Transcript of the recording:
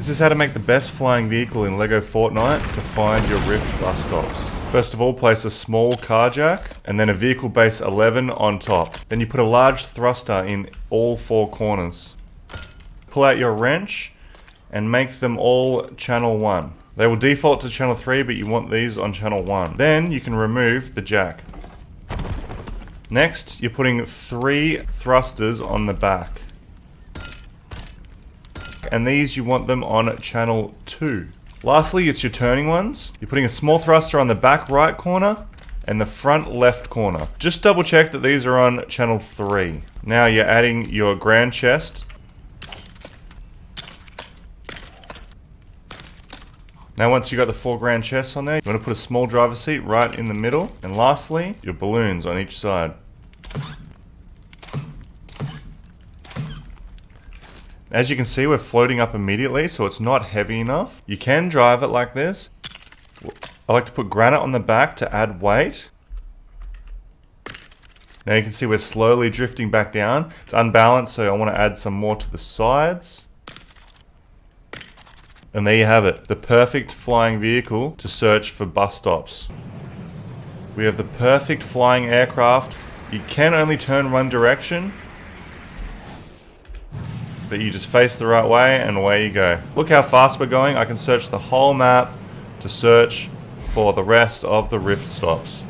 This is how to make the best flying vehicle in LEGO Fortnite to find your Rift bus stops. First of all, place a small car jack and then a vehicle base 11 on top. Then you put a large thruster in all four corners. Pull out your wrench and make them all channel 1. They will default to channel 3 but you want these on channel 1. Then you can remove the jack. Next, you're putting three thrusters on the back. And these you want them on channel 2. Lastly, it's your turning ones. You're putting a small thruster on the back right corner and the front left corner. Just double check that these are on channel 3. Now you're adding your grand chest. Now once you've got the four grand chests on there, you want to put a small driver seat right in the middle. And lastly, your balloons on each side. As you can see, we're floating up immediately, so it's not heavy enough. You can drive it like this. I like to put granite on the back to add weight. Now you can see we're slowly drifting back down. It's unbalanced, so I want to add some more to the sides. And there you have it, the perfect flying vehicle to search for bus stops. We have the perfect flying aircraft. You can only turn one direction, but you just face the right way and away you go. Look how fast we're going. I can search the whole map to search for the rest of the rift stops.